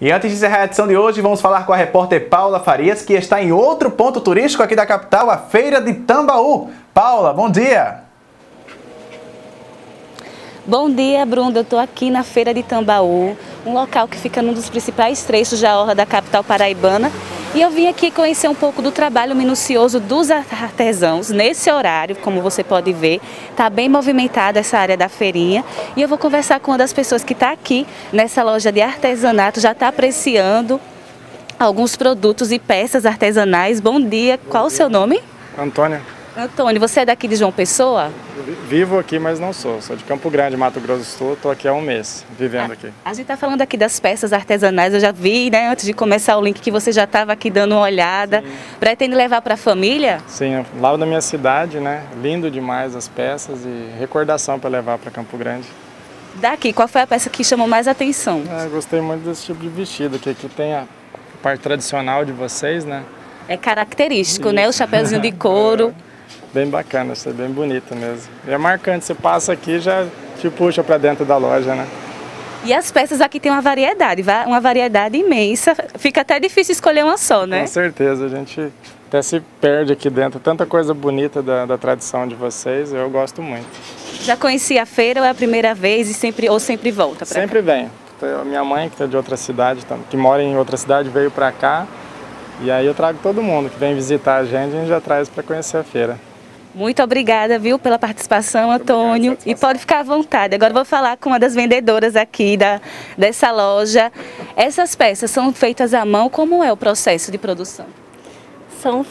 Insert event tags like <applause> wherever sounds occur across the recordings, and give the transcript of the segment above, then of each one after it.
E antes de encerrar a edição de hoje, vamos falar com a repórter Paula Farias, que está em outro ponto turístico aqui da capital, a Feira de Tambaú. Paula, bom dia! Bom dia, Bruno. Eu estou aqui na Feira de Tambaú, um local que fica num dos principais trechos da orla da capital paraibana. E eu vim aqui conhecer um pouco do trabalho minucioso dos artesãos nesse horário, como você pode ver, está bem movimentada essa área da feirinha. E eu vou conversar com uma das pessoas que está aqui nessa loja de artesanato, já está apreciando alguns produtos e peças artesanais. Bom dia, qual o seu nome? Antônia. Antônio, você é daqui de João Pessoa? Vivo aqui, mas não sou. Sou de Campo Grande, Mato Grosso do Sul. Estou aqui há um mês, vivendo aqui. A gente está falando aqui das peças artesanais. Eu já vi, né, antes de começar o link, que você já estava aqui dando uma olhada. Sim. Pretende levar para a família? Sim, lá da minha cidade, né? Lindo demais as peças e recordação para levar para Campo Grande. Daqui, qual foi a peça que chamou mais atenção? É, gostei muito desse tipo de vestido, que aqui tem a parte tradicional de vocês, né? É característico, Isso. né? O chapéuzinho de couro. <laughs> É. Bem bacana, isso é bem bonito mesmo. E é marcante, você passa aqui já te puxa para dentro da loja, né? E as peças aqui tem uma variedade, uma variedade imensa. Fica até difícil escolher uma só, né? Com certeza, a gente até se perde aqui dentro. Tanta coisa bonita da, da tradição de vocês, eu gosto muito. Já conheci a feira ou é a primeira vez e sempre, ou sempre volta para Sempre cá? vem. Minha mãe, que está de outra cidade, que mora em outra cidade, veio para cá. E aí eu trago todo mundo que vem visitar a gente, a gente já traz para conhecer a feira. Muito obrigada, viu, pela participação, Antônio. e pode ficar à vontade. Agora vou falar com uma das vendedoras aqui da, dessa loja. Essas peças são feitas à mão. Como é o processo de produção? São...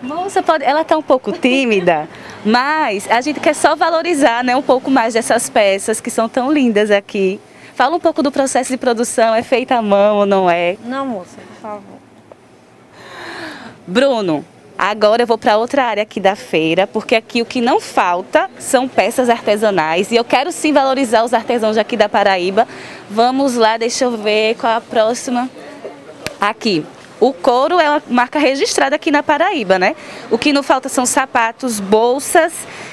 Moça, pode... ela está um pouco tímida, mas a gente quer só valorizar né, um pouco mais dessas peças que são tão lindas aqui. Fala um pouco do processo de produção, é feita à mão ou não é? Não, moça, por favor. Bruno, agora eu vou para outra área aqui da feira, porque aqui o que não falta são peças artesanais e eu quero sim valorizar os artesãos aqui da Paraíba. Vamos lá, deixa eu ver qual a próxima. Aqui. O couro é uma marca registrada aqui na Paraíba, né? O que não falta são sapatos, bolsas,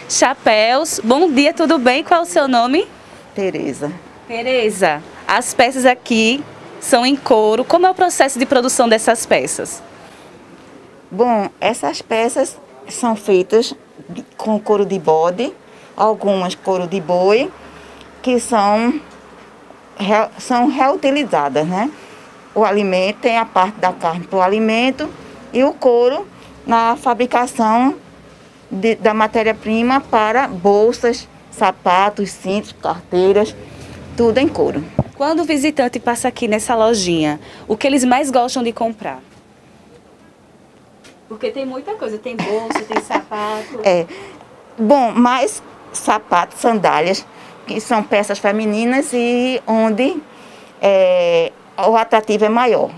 chapéus. Bom dia, tudo bem? Qual é o seu nome? Tereza. Tereza, as peças aqui são em couro. Como é o processo de produção dessas peças? Bom, essas peças são feitas com couro de bode, algumas couro de boi, que são, são reutilizadas, né? O alimento tem a parte da carne para o alimento e o couro na fabricação de, da matéria-prima para bolsas, sapatos, cintos, carteiras, tudo em couro. Quando o visitante passa aqui nessa lojinha, o que eles mais gostam de comprar? Porque tem muita coisa, tem bolsa, tem sapato. É. Bom, mais sapatos, sandálias, que são peças femininas e onde é, o atrativo é maior.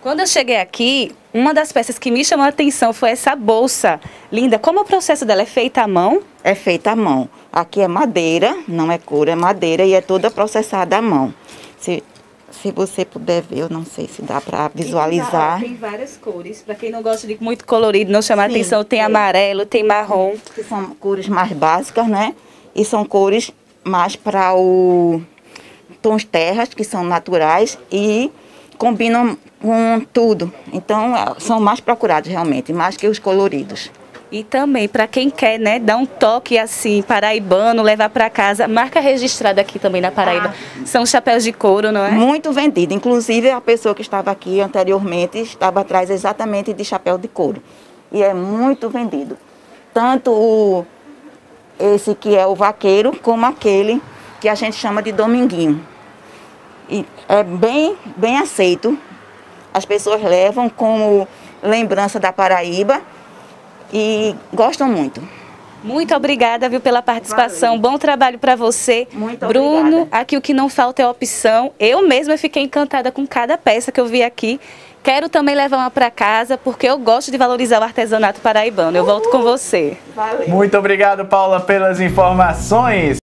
Quando eu cheguei aqui, uma das peças que me chamou a atenção foi essa bolsa linda. Como o processo dela é feita à mão? É feita à mão. Aqui é madeira, não é couro, é madeira e é toda processada à mão. Se se você puder ver, eu não sei se dá para visualizar. Tem, várias cores. Para quem não gosta de muito colorido, não chamar Sim, atenção, tem é. amarelo, tem marrom. Que são cores mais básicas, né? E são cores mais para o tons terras, que são naturais e combinam com tudo. Então, são mais procurados realmente, mais que os coloridos. E também para quem quer, né, dar um toque assim paraibano, levar para casa, marca registrada aqui também na Paraíba. Ah. São chapéus de couro, não é? Muito vendido. Inclusive a pessoa que estava aqui anteriormente estava atrás exatamente de chapéu de couro. E é muito vendido. Tanto o, esse que é o vaqueiro, como aquele que a gente chama de dominguinho. E é bem, bem aceito. As pessoas levam como lembrança da Paraíba e gostam muito. Muito obrigada, viu, pela participação. Valeu. Bom trabalho para você. Muito Bruno, obrigada. aqui o que não falta é opção. Eu mesma fiquei encantada com cada peça que eu vi aqui. Quero também levar uma para casa, porque eu gosto de valorizar o artesanato paraibano. Eu volto com você. Valeu. Muito obrigado, Paula, pelas informações.